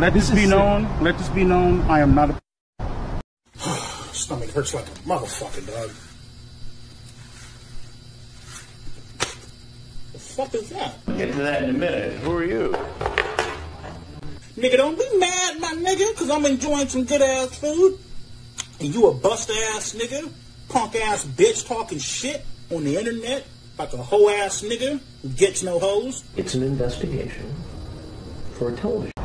Let this, be known. Let this be known. I am not a. Stomach hurts like a motherfucking dog. The fuck is that? Get to that in a minute. Who are you? Nigga, don't be mad, my nigga, because I'm enjoying some good ass food. And you a bust ass nigga, punk ass bitch talking shit on the internet like a hoe ass nigga who gets no hoes. It's an investigation for a television.